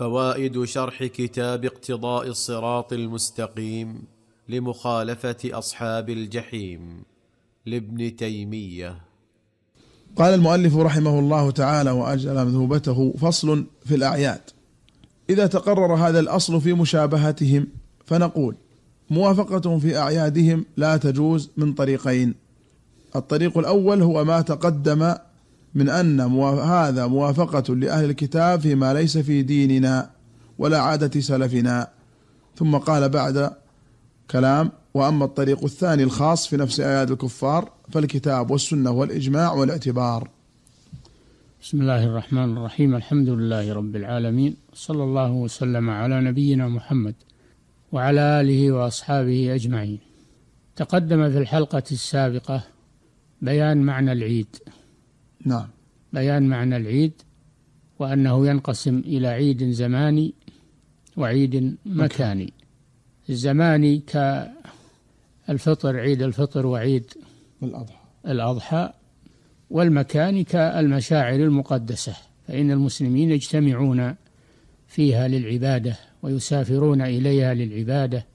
فوائد شرح كتاب اقتضاء الصراط المستقيم لمخالفة أصحاب الجحيم لابن تيمية. قال المؤلف رحمه الله تعالى واجل مثوبته فصل في الأعياد. إذا تقرر هذا الأصل في مشابهتهم فنقول موافقتهم في أعيادهم لا تجوز من طريقين. الطريق الأول هو ما تقدم من أن هذا موافقة لأهل الكتاب فيما ليس في ديننا ولا عادة سلفنا ثم قال بعد كلام وأما الطريق الثاني الخاص في نفس ايات الكفار فالكتاب والسنة والإجماع والاعتبار. بسم الله الرحمن الرحيم الحمد لله رب العالمين صلى الله وسلم على نبينا محمد وعلى آله وأصحابه أجمعين. تقدم في الحلقة السابقة بيان معنى العيد. نعم. بيان معنى العيد وأنه ينقسم إلى عيد زماني وعيد مكاني. الزماني كالفطر عيد الفطر وعيد الأضحى الأضحى والمكان كالمشاعر المقدسة فإن المسلمين يجتمعون فيها للعبادة ويسافرون إليها للعبادة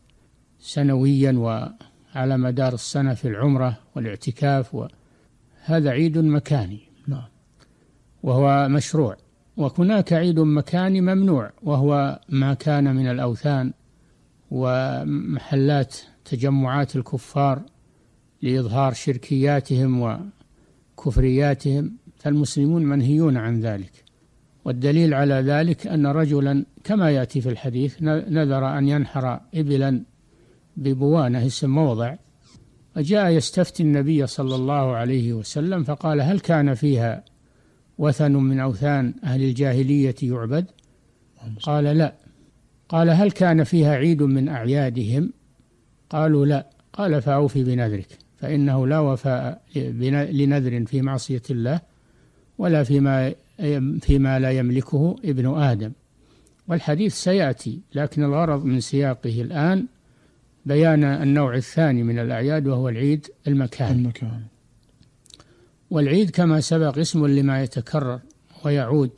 سنويا وعلى مدار السنة في العمرة والاعتكاف هذا عيد مكاني نعم. وهو مشروع. وهناك عيد مكاني ممنوع وهو ما كان من الأوثان ومحلات تجمعات الكفار لإظهار شركياتهم وكفرياتهم فالمسلمون منهيون عن ذلك. والدليل على ذلك أن رجلا كما يأتي في الحديث نذر أن ينحر إبلا ببوانة اسم موضع فجاء يستفتي النبي صلى الله عليه وسلم فقال هل كان فيها وثن من أوثان أهل الجاهلية يعبد؟ قال لا. قال هل كان فيها عيد من أعيادهم؟ قالوا لا. قال فأوفي بنذرك فإنه لا وفاء لنذر في معصية الله ولا فيما فيما لا يملكه ابن آدم. والحديث سيأتي لكن الغرض من سياقه الآن بيان النوع الثاني من الأعياد وهو العيد المكاني المكان. والعيد كما سبق اسم لما يتكرر ويعود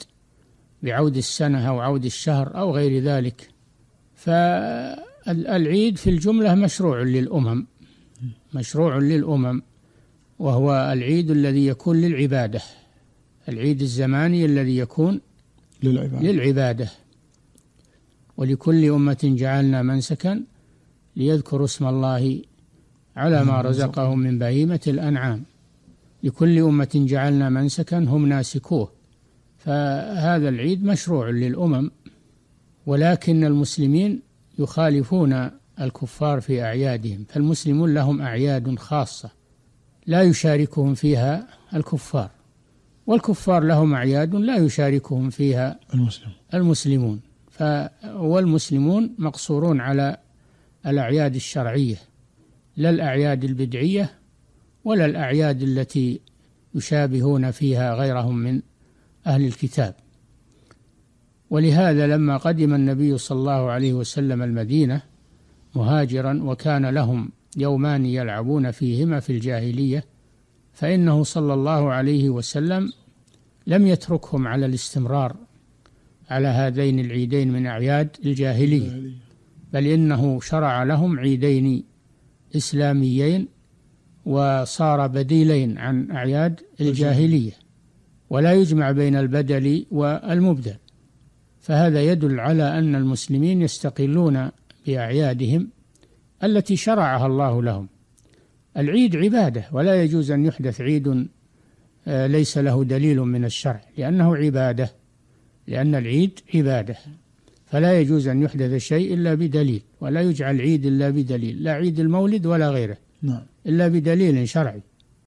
بعود السنة أو عود الشهر أو غير ذلك. فالعيد في الجملة مشروع للأمم مشروع للأمم وهو العيد الذي يكون للعبادة العيد الزماني الذي يكون للعبادة. للعبادة. ولكل أمة جعلنا منسكا ليذكروا اسم الله على ما رزقهم من بهيمة الأنعام. لكل أمة جعلنا منسكا هم ناسكوه. فهذا العيد مشروع للأمم ولكن المسلمين يخالفون الكفار في أعيادهم. فالمسلمون لهم أعياد خاصة لا يشاركهم فيها الكفار والكفار لهم أعياد لا يشاركهم فيها المسلم المسلمون. ف والمسلمون مقصورون على الأعياد الشرعية لا الأعياد البدعية ولا الأعياد التي يشابهون فيها غيرهم من أهل الكتاب. ولهذا لما قدم النبي صلى الله عليه وسلم المدينة مهاجرا وكان لهم يومان يلعبون فيهما في الجاهلية فإنه صلى الله عليه وسلم لم يتركهم على الاستمرار على هذين العيدين من أعياد الجاهلية. بل إنه شرع لهم عيدين إسلاميين وصار بديلين عن أعياد الجاهلية. ولا يجمع بين البدل والمبدل. فهذا يدل على أن المسلمين يستقلون بأعيادهم التي شرعها الله لهم. العيد عبادة ولا يجوز أن يحدث عيد آه، ليس له دليل من الشرع لأنه عبادة لأن العيد عبادة. فلا يجوز أن يحدث شيء إلا بدليل ولا يجعل عيد إلا بدليل لا عيد المولد ولا غيره. نعم. إلا بدليل شرعي.